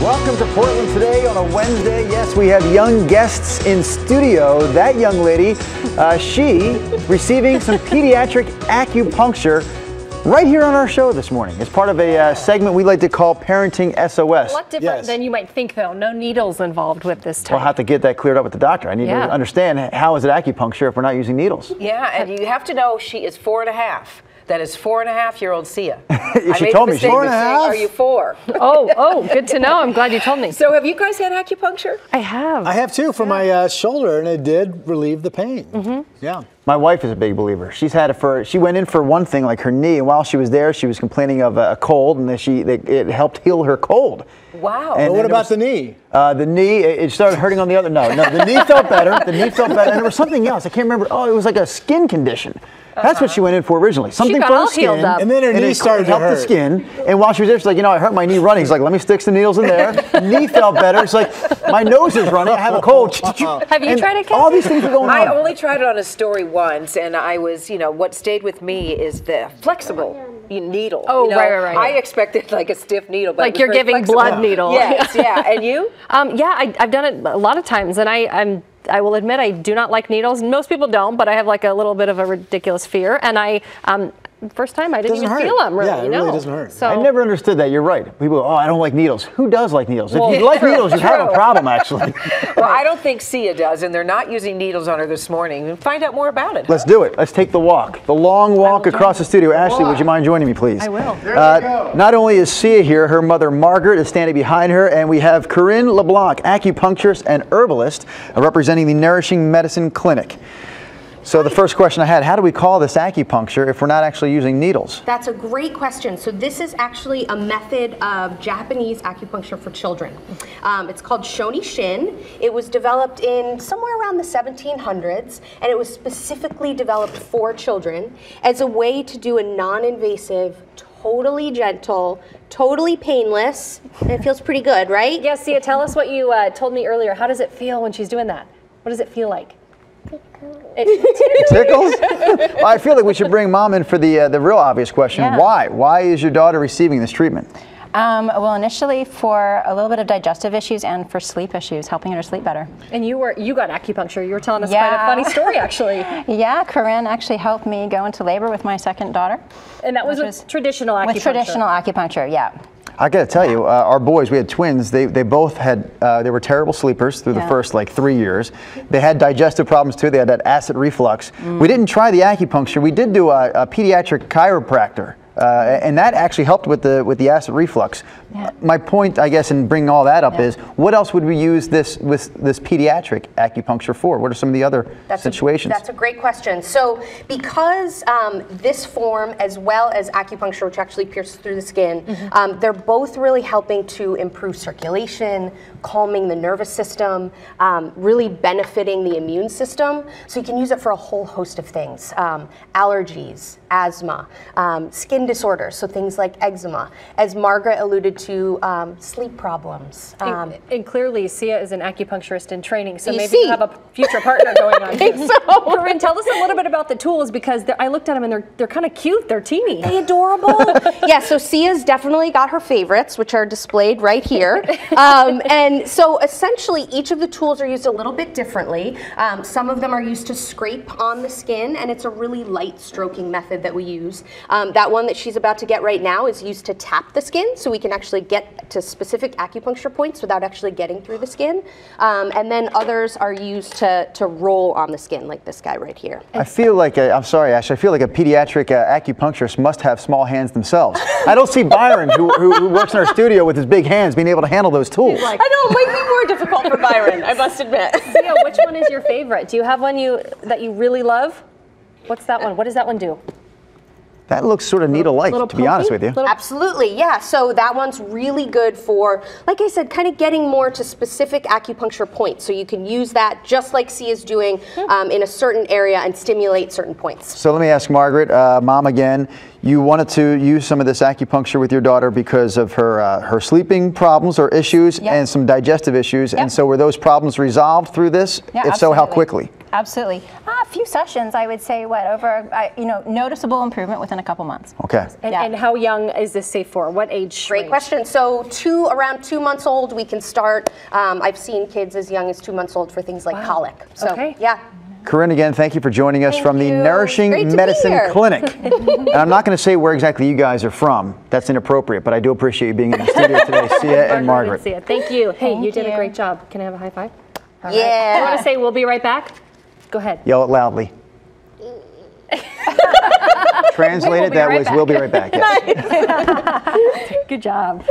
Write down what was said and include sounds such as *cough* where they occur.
Welcome to Portland today on a Wednesday. Yes, we have young guests in studio. That young lady, uh, she receiving some *laughs* pediatric acupuncture right here on our show this morning. It's part of a uh, segment we like to call Parenting SOS. A lot different Yes. than you might think, though. No needles involved with this type. We'll have to get that cleared up with the doctor. I need Yeah. to understand how is it acupuncture if we're not using needles. Yeah, and you have to know she is four and a half. That is four and a half year old Sia. *laughs* She told me she- mistake Four of and a saying. Are you four? *laughs* oh, oh, good to know. I'm glad you told me. So have you guys had acupuncture? I have. I have two for my uh, shoulder, and it did relieve the pain. Mm-hmm. Yeah. My wife is a big believer. She's had it for. She went in for one thing, like her knee, and while she was there, she was complaining of a cold, and then she they, it helped heal her cold. Wow. And But what about was- the knee? Uh, the knee, it it started hurting on the other. No, no, the knee felt better. The knee felt better, and there was something else. I can't remember. Oh, it was like a skin condition. That's what she went in for originally. Something got for all the skin. healed up. And then her and knee it started to helped the hurt. skin. And while she was there, she's like, you know, I hurt my knee running. She's like, let me stick some needles in there. knee felt better. It's like, my nose is running. I have a cold. *laughs* Have you And tried it, All these things are going on. I only tried it on a story once, and I was, you know, what stayed with me is the flexible needle. Oh, you know, right, right, right. I expected like a stiff needle, but Like you're giving flexible. blood needle. Yes, *laughs* yeah. And you? Um, yeah, I, I've done it a lot of times, and I, I'm. I will admit I do not like needles. Most people don't, but I have like a little bit of a ridiculous fear. And I, um, first time I didn't Doesn't even hurt. feel them really. Yeah, it no. really doesn't hurt. So I never understood that. You're right. People go, oh, I don't like needles. Who does like needles? Well, if you like true, needles, you have a problem, actually. *laughs* Well, I don't think Sia does, and they're not using needles on her this morning. Find out more about it. Let's do it. Let's take the walk. The long walk across the studio. Ashley, would you mind joining me, please? I will. Uh, not only is Sia here, her mother Margaret is standing behind her, and we have Corinne LeBlanc, acupuncturist and herbalist, representing the Nourishing Medicine Clinic. So the first question I had, how do we call this acupuncture if we're not actually using needles? That's a great question. So this is actually a method of Japanese acupuncture for children. Um, it's called Shoni Shin. It was developed in somewhere around the 1700s, and it was specifically developed for children as a way to do a non-invasive, totally gentle, totally painless. And it feels pretty good, right? Yeah, Sia, tell us what you uh, told me earlier. How does it feel when she's doing that? What does it feel like? It- Tickles? well, I feel like we should bring mom in for the uh, the real obvious question. Yeah. Why? Why is your daughter receiving this treatment? Um, well, initially for a little bit of digestive issues and for sleep issues, helping her sleep better. and you were you got acupuncture. You were telling us quite a funny story actually. *laughs* Yeah, Corinne actually helped me go into labor with my second daughter. And that was with was- traditional acupuncture. With traditional acupuncture, yeah. I got to tell you, uh, our boys, we had twins. They, they both had, uh, they were terrible sleepers through the first like three years. They had digestive problems too. They had that acid reflux. Mm. We didn't try the acupuncture. We did do a, a pediatric chiropractor. Uh, and that actually helped with the with the acid reflux. Yeah. My point, I guess, in bringing all that up Yeah. is, what else would we use this with this pediatric acupuncture for? What are some of the other That's situations? A, that's a great question. So, because um, this form, as well as acupuncture, which actually pierces through the skin, Mm-hmm. um, they're both really helping to improve circulation, calming the nervous system, um, really benefiting the immune system. So, you can use it for a whole host of things um, allergies, asthma, um, skin disorders, so things like eczema. As Margaret alluded to, um, sleep problems. Um, And, and clearly, Sia is an acupuncturist in training, so You maybe see. you have a future partner going *laughs* on. think so. Corinne, tell us a little bit about the tools because I looked at them and they're they're kind of cute. They're teeny. they adorable? *laughs* yeah, so Sia's definitely got her favorites, which are displayed right here. Um, and so essentially, each of the tools are used a little bit differently. Um, some of them are used to scrape on the skin, and it's a really light stroking method that we use. Um, that one that she's about to get right now is used to tap the skin, so we can actually get to specific acupuncture points without actually getting through the skin. Um, and then others are used to, to roll on the skin, like this guy right here. I feel like a, I'm sorry, Ash. I feel like a pediatric uh, acupuncturist must have small hands themselves. I don't see Byron, who, who, who works in our studio with his big hands, being able to handle those tools. Like, I know it might be more difficult for Byron. I must admit. *laughs* Sia, which one is your favorite? Do you have one you that you really love? What's that one? What does that one do? That looks sort of needle-like, little to be honest with you. Absolutely, yeah. So that one's really good for, like I said, kind of getting more to specific acupuncture points. So you can use that just like Sia is doing um, in a certain area and stimulate certain points. So let me ask Margaret, uh, mom again. you wanted to use some of this acupuncture with your daughter because of her uh, her sleeping problems or issues Yep. and some digestive issues. And so were those problems resolved through this? Yeah, if so, how quickly? Absolutely. Uh, a few sessions, I would say, what, over, uh, you know, noticeable improvement within a couple months. Okay. And, Yeah. and how young is this safe for? What age? Great range? question. So two around two months old, we can start. Um, I've seen kids as young as two months old for things like colic. So Okay. yeah. Corinne, again, thank you for joining us Thank from the you. Nourishing Great to be Medicine here. Clinic. *laughs* and I'm not going to say where exactly you guys are from. That's inappropriate, but I do appreciate you being in the studio *laughs* today, Sia and Margaret. See ya. Thank you. Hey, Thank you did a great job. Can I have a high five? I Yeah. want to say we'll be right back. Go ahead. Yell it loudly. *laughs* Translated, that right was, back. we'll be right back. *laughs* Yes. *laughs* Good job.